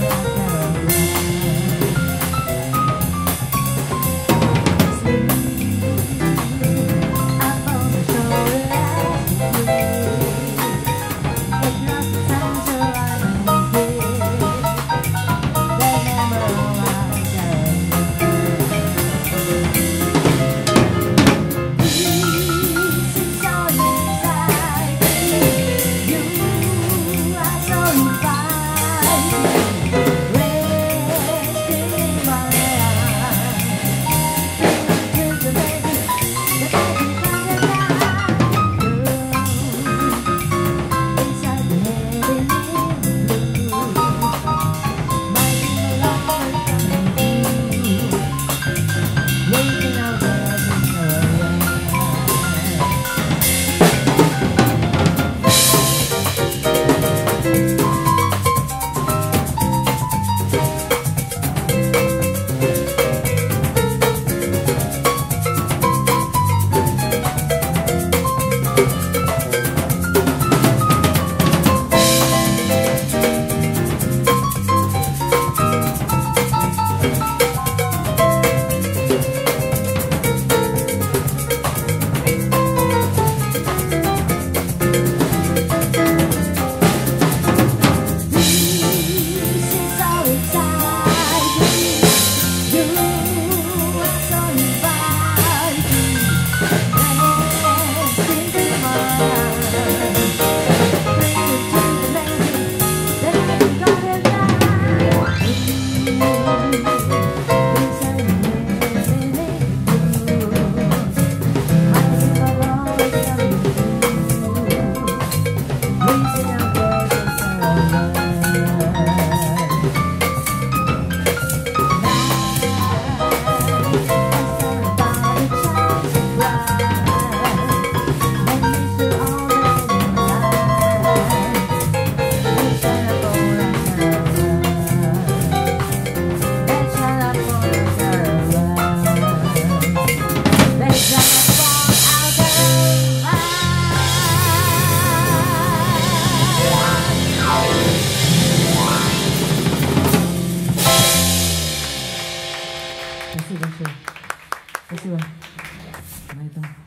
more. got it. Спасибо. Спасибо. На этом